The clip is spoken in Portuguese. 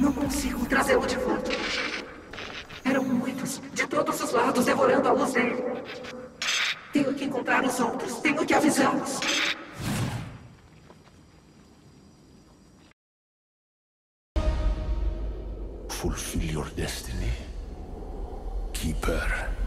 Não consigo trazê-lo de volta. Eram muitos, de todos os lados, devorando a luz dele. Tenho que encontrar os outros, tenho que avisá-los. Fulfill your destiny. Keeper.